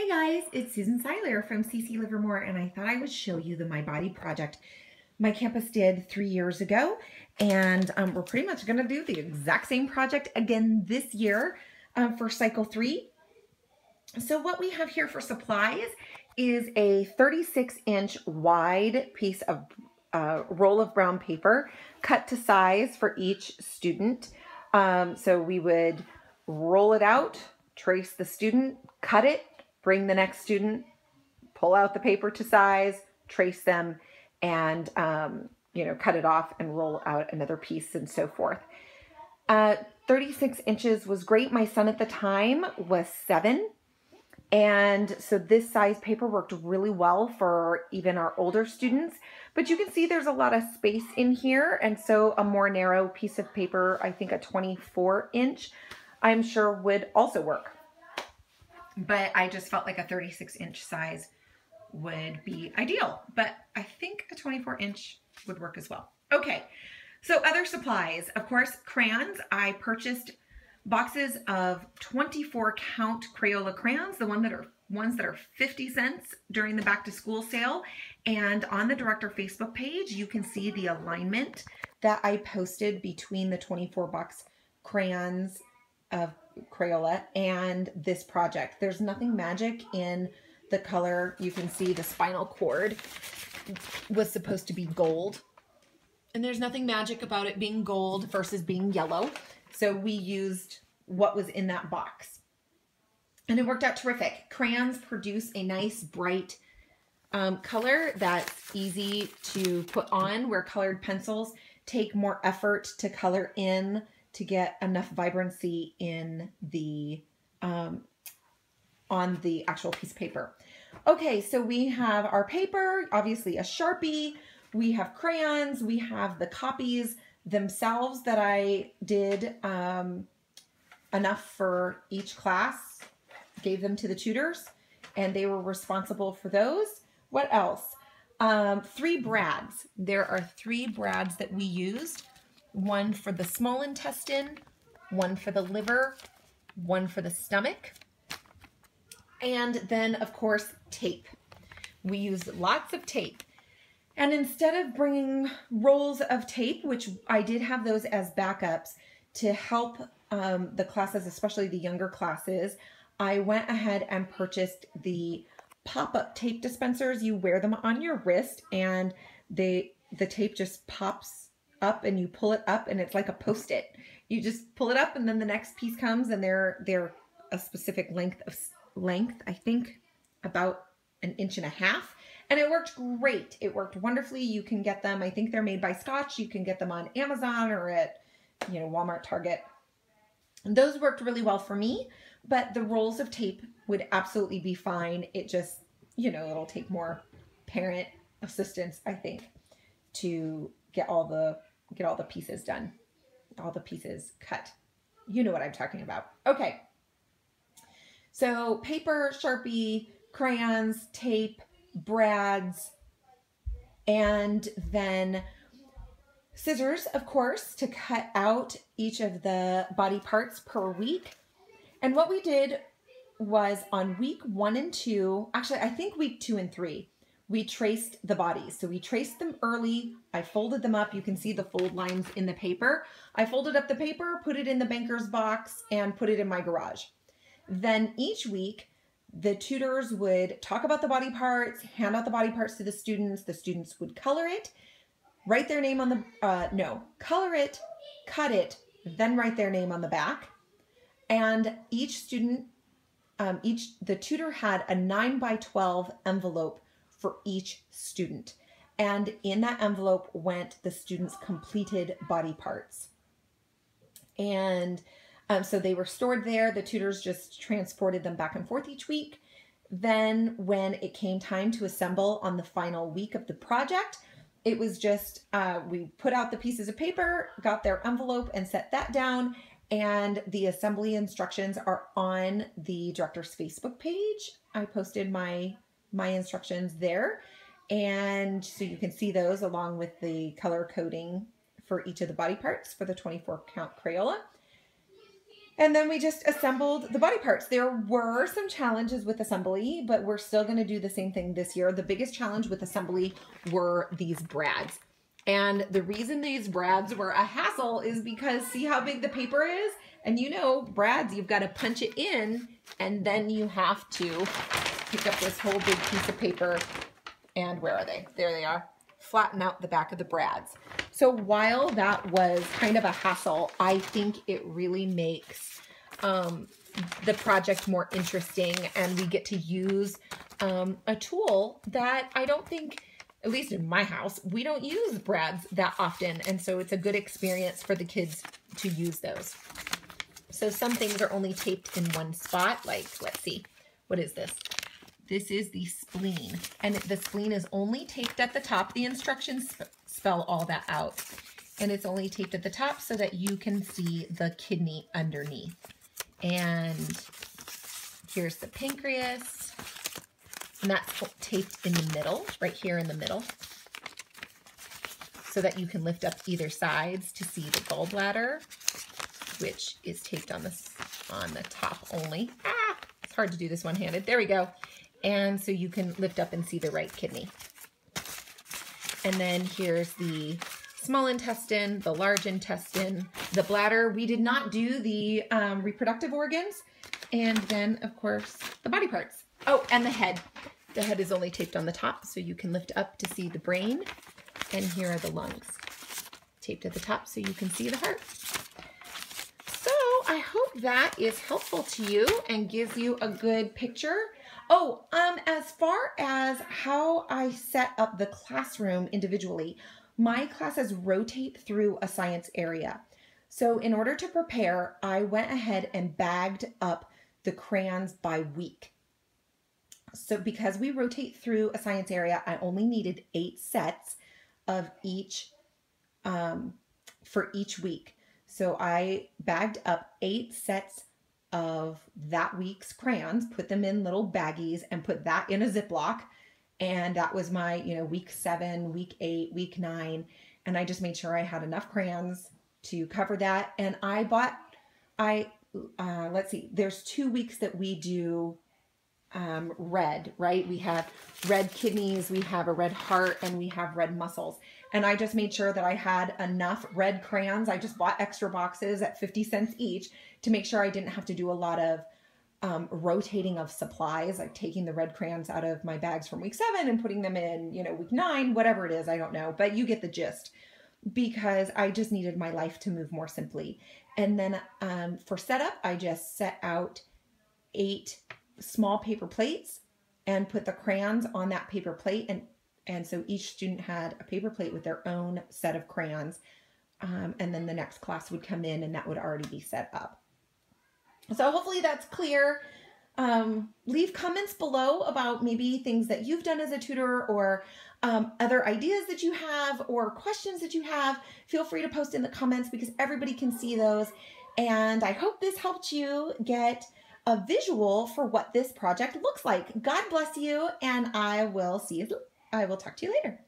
Hey guys, it's Susan Seiler from CC Livermore and I thought I would show you the My Body project my campus did three years ago and um, we're pretty much going to do the exact same project again this year um, for cycle three. So what we have here for supplies is a 36 inch wide piece of uh, roll of brown paper cut to size for each student. Um, so we would roll it out, trace the student, cut it, bring the next student, pull out the paper to size, trace them, and um, you know cut it off and roll out another piece and so forth. Uh, 36 inches was great. My son at the time was seven. And so this size paper worked really well for even our older students. But you can see there's a lot of space in here. And so a more narrow piece of paper, I think a 24 inch, I'm sure would also work. But I just felt like a 36 inch size would be ideal. But I think a 24 inch would work as well. Okay, so other supplies. Of course, crayons. I purchased boxes of 24 count Crayola crayons, the one that are ones that are 50 cents during the back to school sale. And on the director Facebook page, you can see the alignment that I posted between the 24 box crayons of Crayola and this project. There's nothing magic in the color. You can see the spinal cord was supposed to be gold. And there's nothing magic about it being gold versus being yellow. So we used what was in that box. And it worked out terrific. Crayons produce a nice bright um, color that's easy to put on where colored pencils take more effort to color in to get enough vibrancy in the um, on the actual piece of paper. Okay, so we have our paper, obviously a Sharpie, we have crayons, we have the copies themselves that I did um, enough for each class, gave them to the tutors, and they were responsible for those. What else? Um, three brads. There are three brads that we used. One for the small intestine, one for the liver, one for the stomach, and then, of course, tape. We used lots of tape. And instead of bringing rolls of tape, which I did have those as backups to help um, the classes, especially the younger classes, I went ahead and purchased the pop-up tape dispensers. You wear them on your wrist and they the tape just pops up and you pull it up and it's like a post-it. You just pull it up and then the next piece comes and they're they're a specific length of length, I think about an inch and a half. And it worked great. It worked wonderfully. You can get them, I think they're made by Scotch. You can get them on Amazon or at, you know, Walmart, Target. And those worked really well for me, but the rolls of tape would absolutely be fine. It just, you know, it'll take more parent assistance, I think, to get all the get all the pieces done, all the pieces cut. You know what I'm talking about. Okay. So paper, Sharpie, crayons, tape, brads, and then scissors, of course, to cut out each of the body parts per week. And what we did was on week one and two, actually, I think week two and three, we traced the bodies. So we traced them early. I folded them up. You can see the fold lines in the paper. I folded up the paper, put it in the banker's box, and put it in my garage. Then each week, the tutors would talk about the body parts, hand out the body parts to the students. The students would color it, write their name on the, uh, no, color it, cut it, then write their name on the back. And each student, um, each, the tutor had a 9 by 12 envelope for each student. And in that envelope went the student's completed body parts. And um, so they were stored there. The tutors just transported them back and forth each week. Then when it came time to assemble on the final week of the project, it was just, uh, we put out the pieces of paper, got their envelope and set that down. And the assembly instructions are on the director's Facebook page. I posted my, my instructions there. And so you can see those along with the color coding for each of the body parts for the 24 count Crayola. And then we just assembled the body parts. There were some challenges with assembly, but we're still going to do the same thing this year. The biggest challenge with assembly were these brads. And the reason these brads were a hassle is because see how big the paper is? And you know, brads, you've got to punch it in and then you have to pick up this whole big piece of paper and where are they? There they are. Flatten out the back of the brads. So while that was kind of a hassle, I think it really makes um, the project more interesting and we get to use um, a tool that I don't think, at least in my house, we don't use brads that often. And so it's a good experience for the kids to use those. So some things are only taped in one spot, like, let's see, what is this? This is the spleen, and the spleen is only taped at the top. The instructions spell all that out, and it's only taped at the top so that you can see the kidney underneath. And here's the pancreas, and that's taped in the middle, right here in the middle, so that you can lift up either sides to see the gallbladder, which is taped on the, on the top only. Ah, it's hard to do this one-handed. There we go and so you can lift up and see the right kidney. And then here's the small intestine, the large intestine, the bladder. We did not do the um, reproductive organs. And then, of course, the body parts. Oh, and the head. The head is only taped on the top, so you can lift up to see the brain. And here are the lungs, taped at the top so you can see the heart. So I hope that is helpful to you and gives you a good picture Oh, um, as far as how I set up the classroom individually, my classes rotate through a science area. So in order to prepare, I went ahead and bagged up the crayons by week. So because we rotate through a science area, I only needed eight sets of each um, for each week. So I bagged up eight sets of that week's crayons, put them in little baggies, and put that in a Ziploc. And that was my, you know, week seven, week eight, week nine. And I just made sure I had enough crayons to cover that. And I bought, I, uh, let's see, there's two weeks that we do um, red, right? We have red kidneys, we have a red heart, and we have red muscles. And I just made sure that I had enough red crayons. I just bought extra boxes at 50 cents each to make sure I didn't have to do a lot of um, rotating of supplies, like taking the red crayons out of my bags from week seven and putting them in, you know, week nine, whatever it is, I don't know, but you get the gist because I just needed my life to move more simply. And then um, for setup, I just set out eight small paper plates and put the crayons on that paper plate. And, and so each student had a paper plate with their own set of crayons. Um, and then the next class would come in and that would already be set up. So hopefully that's clear. Um, leave comments below about maybe things that you've done as a tutor or um, other ideas that you have or questions that you have. Feel free to post in the comments because everybody can see those. And I hope this helped you get a visual for what this project looks like. God bless you, and I will see you. I will talk to you later.